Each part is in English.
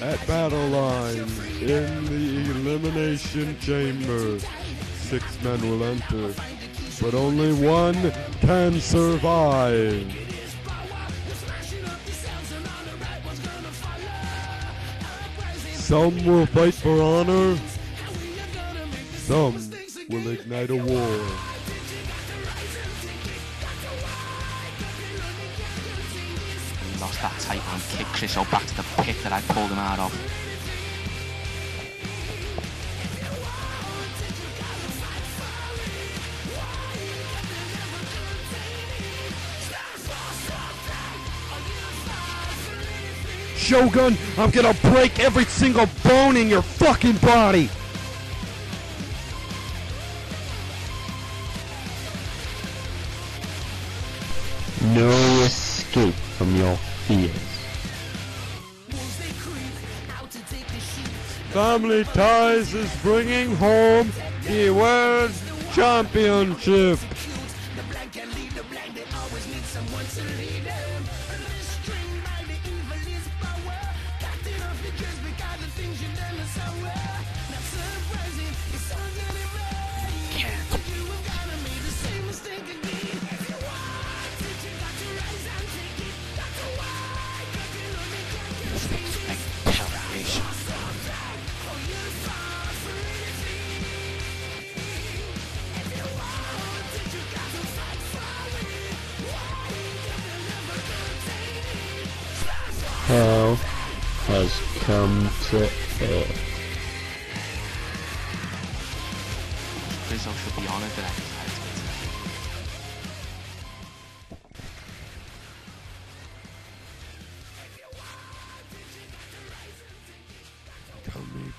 at Battle Line in the Elimination Chamber. Six men will enter, but only one can survive. Some will fight for honor, some will ignite a war. And kicked Chris back to the pit that I pulled him out of. Shogun, I'm gonna break every single bone in your fucking body! No escape from your fears. Family Ties is bringing home the World Championship. Come to earth. Rizzo should be honored that I decided to get to Coming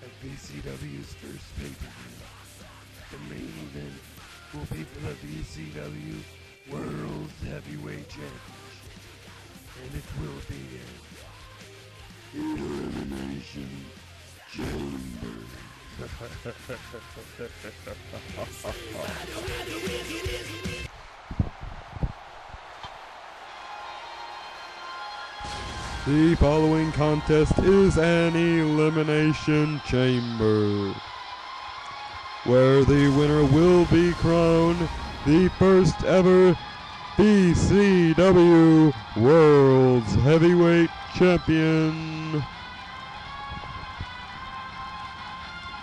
at VCW's first pay-per-view. The main event will be for the VCW World Heavyweight Championship. And it will be an Elimination Chamber. The following contest is an elimination chamber where the winner will be crowned the first ever VCW World's Heavyweight Champion.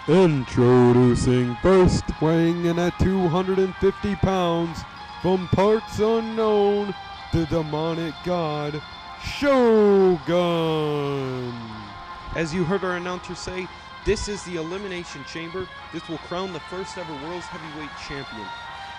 Introducing first, weighing in at 250 pounds, from parts unknown, the demonic god Shogun. As you heard our announcer say, this is the Elimination Chamber. This will crown the first ever World's Heavyweight Champion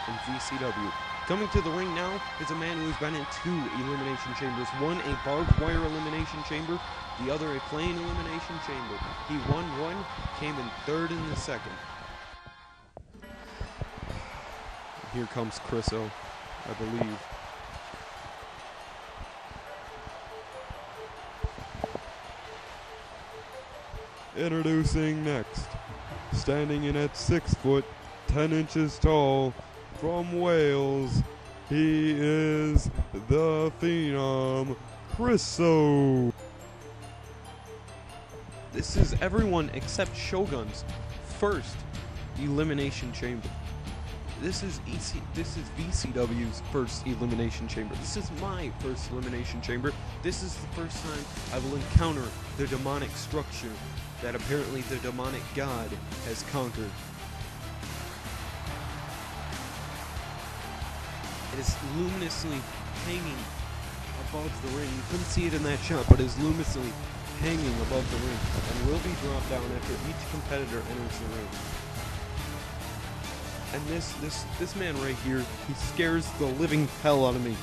in VCW. Coming to the ring now is a man who has been in two Elimination Chambers. One a barbed wire Elimination Chamber, the other a plain Elimination Chamber. He won one, came in third in the second. Here comes Chriso, I believe. Introducing next, standing in at six foot, ten inches tall, from Wales, he is the Phenom, Chriso. This is everyone except Shogun's first elimination chamber. This is EC, this is VCW's first elimination chamber. This is my first elimination chamber. This is the first time I will encounter the demonic structure that apparently the demonic god has conquered. Is luminously hanging above the ring. You couldn't see it in that shot, but is luminously hanging above the ring and will be dropped down after each competitor enters the ring. And this this this man right here, he scares the living hell out of me.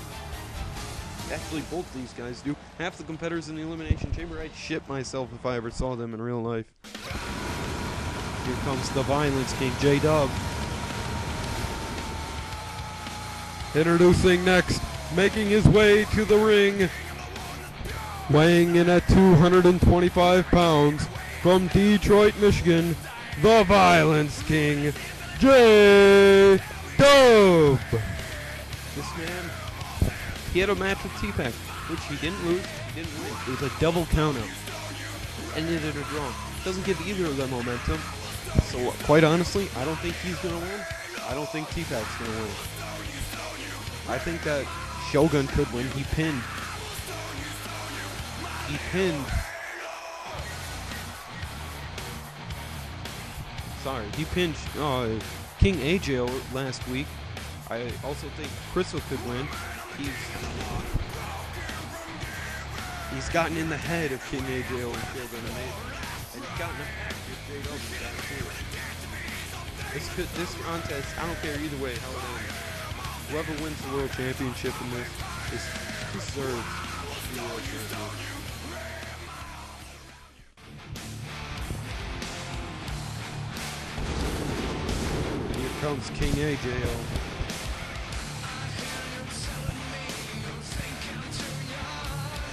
Actually, both these guys do. Half the competitors in the Elimination Chamber, I'd shit myself if I ever saw them in real life. Here comes the Violence King, Jay Dub. Introducing next, making his way to the ring, weighing in at 225 pounds, from Detroit, Michigan, the Violence King, Jay Dub. This man he had a match with T-Pack, which he didn't lose. He didn't win. It was a double countout. Ended in a draw. Doesn't give either of them momentum. So quite honestly, I don't think he's gonna win. I don't think T-Pack's gonna win. I think that Shogun could win. He pinned. He pinned. Sorry, he pinned uh, King AJ last week. I also think Crystal could win. He's he's gotten in the head of King AJ and and, he's gotten a. This could, this contest, I don't care either way how it ends. Whoever wins the world championship in this is deserves to be world champion. And here comes King AJO.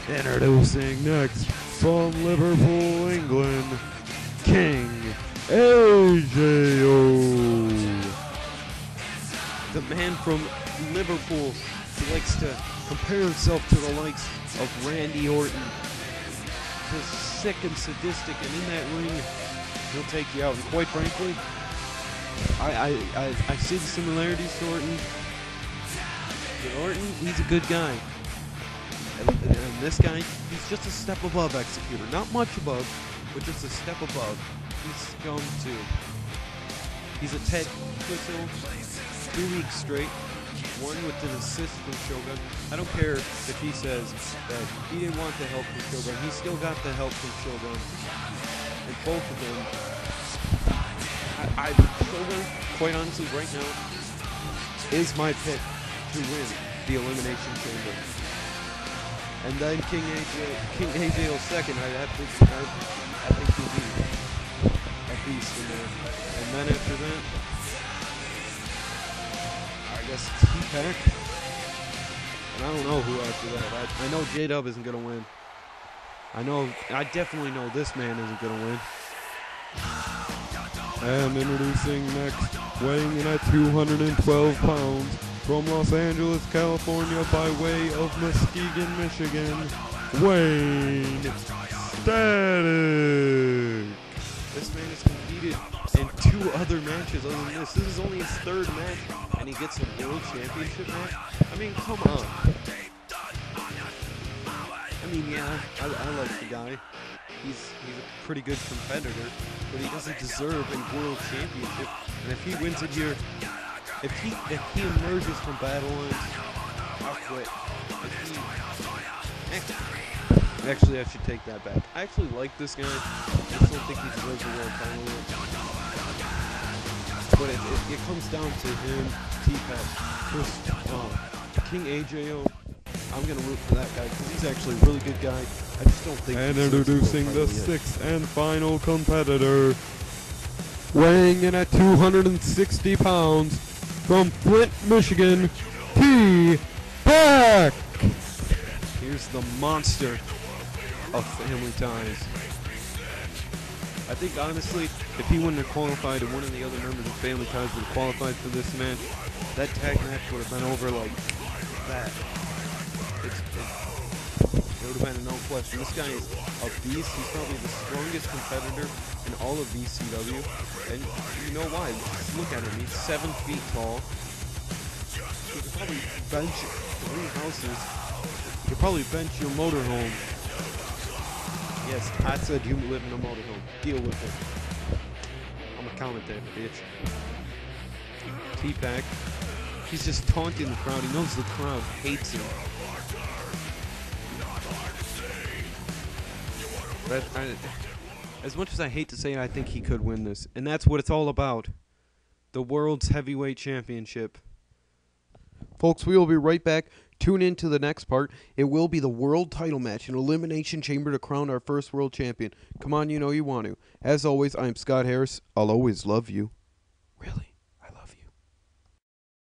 Introducing next from Liverpool, England, King AJO. Man from Liverpool who likes to compare himself to the likes of Randy Orton. Just sick and sadistic, and in that ring, he'll take you out. And quite frankly, I I, I, I see the similarities to Orton. But Orton, he's a good guy. And, and this guy, he's just a step above Executor. Not much above, but just a step above. He's scum too. He's a Ted Whistle two weeks straight. One with an assist from Shogun. I don't care if he says that he didn't want the help from Shogun. He still got the help from Shogun. And both of them. I, I Shogun, quite honestly, right now, is my pick to win the Elimination Chamber. And then King AJ, King AJ second. I have to, I, I think he'll be a beast in there. And then after that, I guess T-Pack. And I don't know who after that. I, I know Jay Dub isn't gonna win. I know, I definitely know this man isn't gonna win. I am introducing next, weighing in at 212 pounds, from Los Angeles, California, by way of Muskegon, Michigan, Wayne Static. This man competed in two other matches other than this. This is only his third match, and he gets a world championship match. I mean, come on. I mean, yeah, I, I like the guy. He's he's a pretty good competitor, but he doesn't deserve a world championship. And if he wins it here, if he if he emerges from Battle Lines, I'll quit. He, actually, I should take that back. I actually like this guy. I just don't think he deserves a world title. But it, it, it comes down to him, T-Pack, Chris, uh, King AJO. I'm gonna root for that guy because he's actually a really good guy. I just don't think. And he deserves a world introducing the yet. sixth and final competitor, weighing in at 260 pounds, from Flint, Michigan, T. Pack. Here's the monster of family ties. I think honestly, if he wouldn't have qualified and one of the other members of Family Ties would have qualified for this match, that tag match would have been over like that. It's, it, would have been a no question. This guy is a beast. He's probably the strongest competitor in all of VCW. And you know why? Look at him. He's seven feet tall. He could probably bench three houses. You could probably bench your motorhome. Yes, I said you live in a motorhome. Deal with it. I'm a commentator, bitch. T-Pack. He's just taunting the crowd. He knows the crowd hates him. But I, as much as I hate to say it, I think he could win this. And that's what it's all about. The World's Heavyweight Championship. Folks, we will be right back. Tune in to the next part. It will be the world title match, an elimination chamber to crown our first world champion. Come on, you know you want to. As always, I'm Scott Harris. I'll always love you. Really?